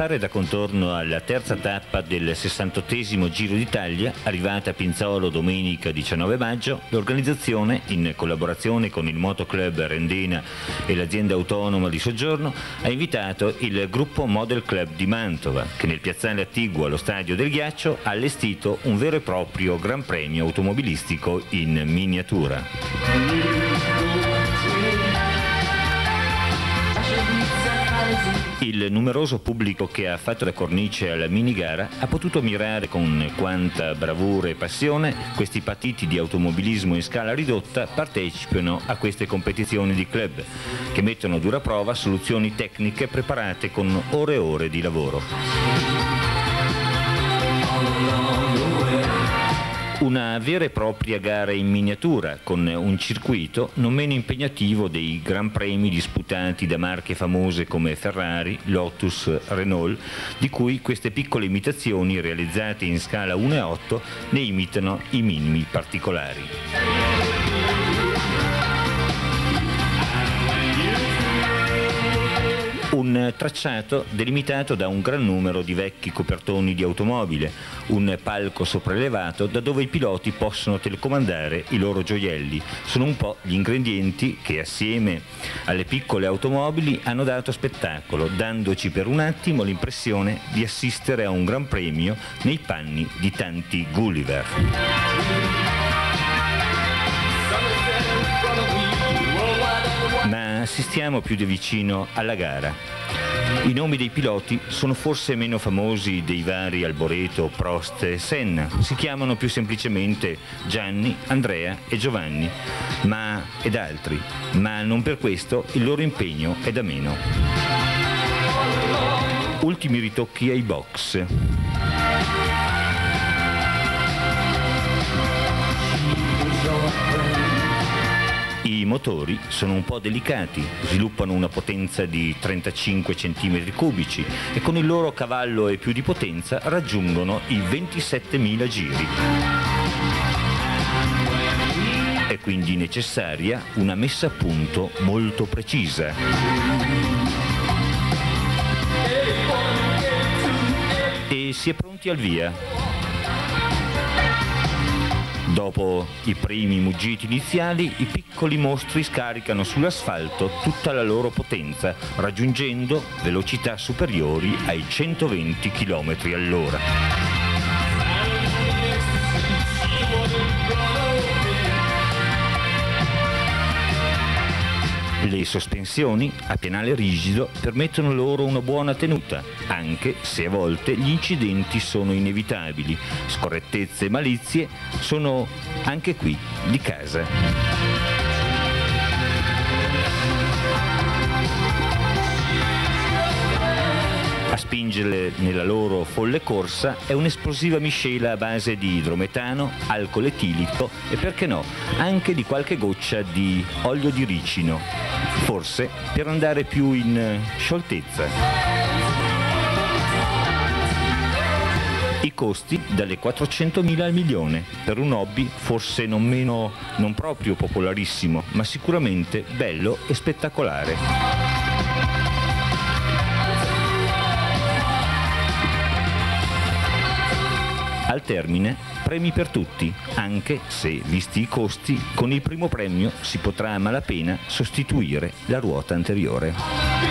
fare da contorno alla terza tappa del 68 Giro d'Italia, arrivata a Pinzolo domenica 19 maggio, l'organizzazione, in collaborazione con il Motoclub Rendena e l'azienda autonoma di soggiorno, ha invitato il gruppo Model Club di Mantova, che nel piazzale attiguo allo Stadio del Ghiaccio ha allestito un vero e proprio Gran Premio automobilistico in miniatura. Il numeroso pubblico che ha fatto da cornice alla mini gara ha potuto mirare con quanta bravura e passione questi partiti di automobilismo in scala ridotta partecipano a queste competizioni di club che mettono a dura prova soluzioni tecniche preparate con ore e ore di lavoro. Una vera e propria gara in miniatura con un circuito non meno impegnativo dei gran premi disputati da marche famose come Ferrari, Lotus, Renault, di cui queste piccole imitazioni realizzate in scala 1 a 8 ne imitano i minimi particolari. Un tracciato delimitato da un gran numero di vecchi copertoni di automobile, un palco sopraelevato da dove i piloti possono telecomandare i loro gioielli. Sono un po' gli ingredienti che assieme alle piccole automobili hanno dato spettacolo, dandoci per un attimo l'impressione di assistere a un gran premio nei panni di tanti Gulliver. Ma assistiamo più di vicino alla gara. I nomi dei piloti sono forse meno famosi dei vari Alboreto, Prost e Senna. Si chiamano più semplicemente Gianni, Andrea e Giovanni, ma ed altri. Ma non per questo il loro impegno è da meno. Ultimi ritocchi ai box. I motori sono un po' delicati, sviluppano una potenza di 35 cm cubici e con il loro cavallo e più di potenza raggiungono i 27.000 giri. È quindi necessaria una messa a punto molto precisa. E si è pronti al via. Dopo i primi muggiti iniziali, i piccoli mostri scaricano sull'asfalto tutta la loro potenza, raggiungendo velocità superiori ai 120 km all'ora. Le sospensioni a pianale rigido permettono loro una buona tenuta, anche se a volte gli incidenti sono inevitabili. Scorrettezze e malizie sono anche qui di casa. A spingerle nella loro folle corsa è un'esplosiva miscela a base di idrometano, alcol etilico e perché no, anche di qualche goccia di olio di ricino, forse per andare più in scioltezza. I costi dalle 400.000 al milione, per un hobby forse non meno, non proprio popolarissimo, ma sicuramente bello e spettacolare. Al termine premi per tutti, anche se, visti i costi, con il primo premio si potrà a malapena sostituire la ruota anteriore.